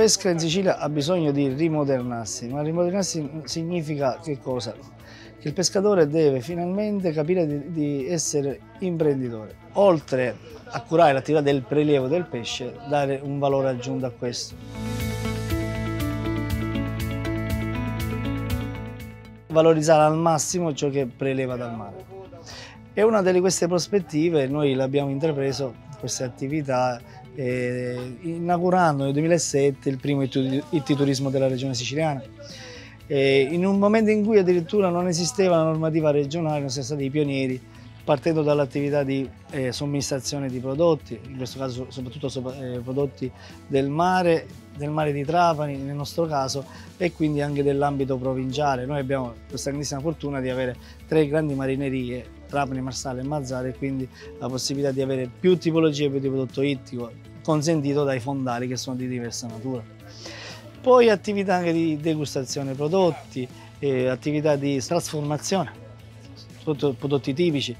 pesca in Sicilia ha bisogno di rimodernarsi, ma rimodernarsi significa che cosa? Che il pescatore deve finalmente capire di, di essere imprenditore. Oltre a curare l'attività del prelievo del pesce, dare un valore aggiunto a questo. Valorizzare al massimo ciò che preleva dal mare. E una delle queste prospettive noi l'abbiamo intrapreso, queste attività, eh, inaugurando nel 2007 il primo IT turismo della regione siciliana. Eh, in un momento in cui addirittura non esisteva la normativa regionale, noi siamo stati i pionieri partendo dall'attività di eh, somministrazione di prodotti, in questo caso soprattutto eh, prodotti del mare, del mare di Trapani nel nostro caso e quindi anche dell'ambito provinciale. Noi abbiamo questa grandissima fortuna di avere tre grandi marinerie Trapani, Marsale e Mazzara e quindi la possibilità di avere più tipologie di prodotto ittico consentito dai fondali che sono di diversa natura. Poi attività anche di degustazione prodotti, eh, attività di trasformazione, soprattutto prodotti tipici.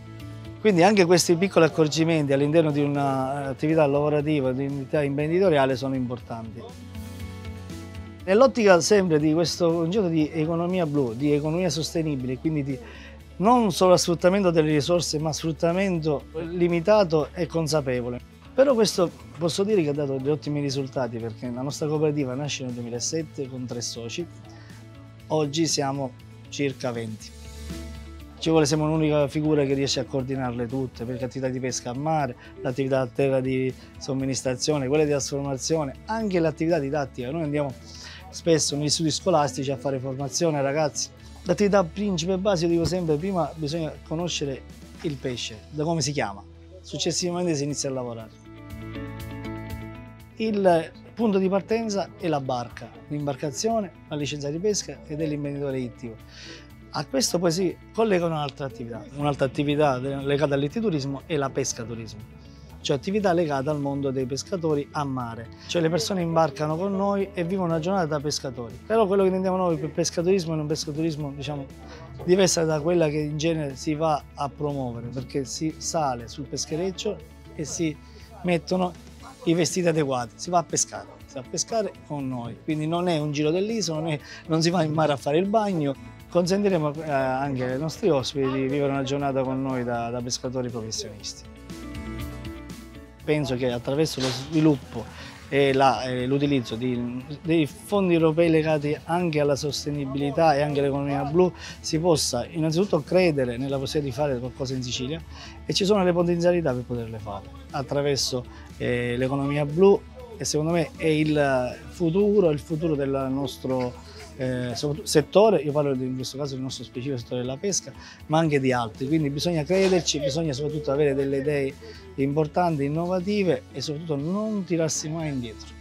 Quindi anche questi piccoli accorgimenti all'interno di un'attività lavorativa, di un'attività imprenditoriale sono importanti. Nell'ottica sempre di questo concetto di economia blu, di economia sostenibile, quindi di non solo sfruttamento delle risorse, ma sfruttamento limitato e consapevole. Però questo posso dire che ha dato degli ottimi risultati perché la nostra cooperativa nasce nel 2007 con tre soci, oggi siamo circa 20. Ci vuole siamo un'unica figura che riesce a coordinarle tutte, perché attività di pesca a mare, l'attività a terra di somministrazione, quelle di trasformazione, anche l'attività didattica. Noi andiamo spesso negli studi scolastici a fare formazione ai ragazzi L'attività principe e base, io dico sempre, prima bisogna conoscere il pesce, da come si chiama, successivamente si inizia a lavorare. Il punto di partenza è la barca, l'imbarcazione, la licenza di pesca ed è l'imprenditore ittico. A questo poi si collega un'altra attività, un'altra attività legata all'ittiturismo è la pescaturismo cioè attività legate al mondo dei pescatori a mare. Cioè le persone imbarcano con noi e vivono una giornata da pescatori. Però quello che intendiamo noi per pescaturismo è un pescaturismo diciamo, diverso da quella che in genere si va a promuovere, perché si sale sul peschereccio e si mettono i vestiti adeguati, si va a pescare, si va a pescare con noi. Quindi non è un giro dell'isola, non, non si va in mare a fare il bagno, consentiremo eh, anche ai nostri ospiti di vivere una giornata con noi da, da pescatori professionisti. Penso che attraverso lo sviluppo e l'utilizzo dei fondi europei legati anche alla sostenibilità e anche all'economia blu si possa innanzitutto credere nella possibilità di fare qualcosa in Sicilia e ci sono le potenzialità per poterle fare attraverso eh, l'economia blu e secondo me è il futuro, il futuro del nostro eh, settore, io parlo in questo caso del nostro specifico settore della pesca, ma anche di altri, quindi bisogna crederci, bisogna soprattutto avere delle idee importanti, innovative e soprattutto non tirarsi mai indietro.